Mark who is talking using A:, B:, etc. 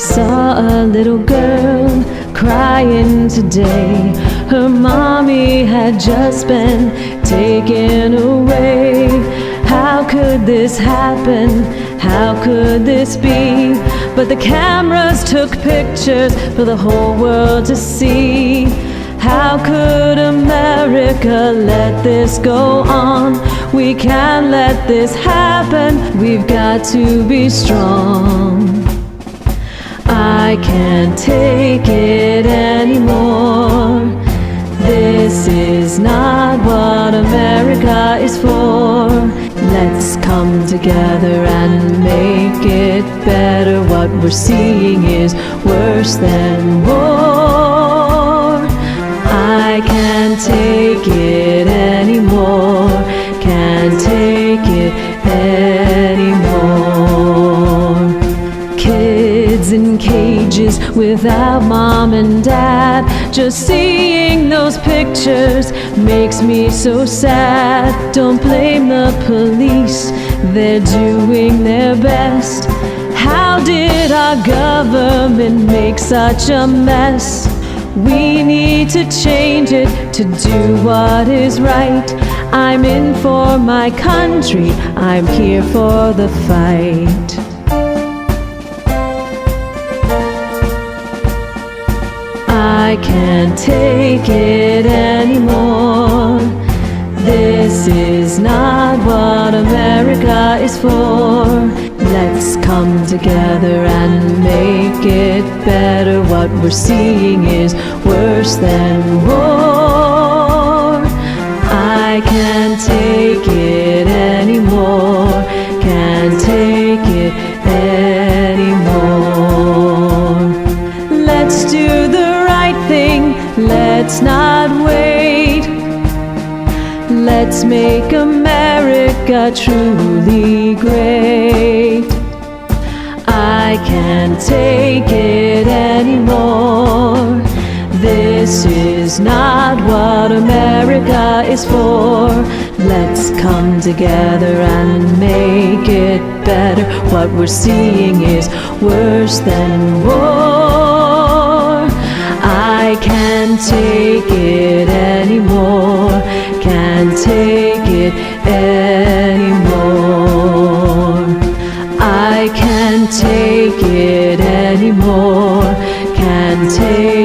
A: saw a little girl crying today. Her mommy had just been taken away. How could this happen? How could this be? But the cameras took pictures for the whole world to see. How could America let this go on? We can't let this happen. We've got to be strong. I can't take it anymore. This is not what America is for. Let's come together and make it better. What we're seeing is worse than war. Kids in cages without mom and dad. Just seeing those pictures makes me so sad. Don't blame the police, they're doing their best. How did our government make such a mess? We need to change it to do what is right. I'm in for my country, I'm here for the fight. Can't take it anymore. This is not what America is for. Let's come together and make it better. What we're seeing is worse than war. I can't take it anymore. Let's not wait. Let's make America truly great. I can't take it anymore. This is not what America is for. Let's come together and make it better. What we're seeing is worse than war take it anymore, can't take it anymore. I can't take it anymore, can't take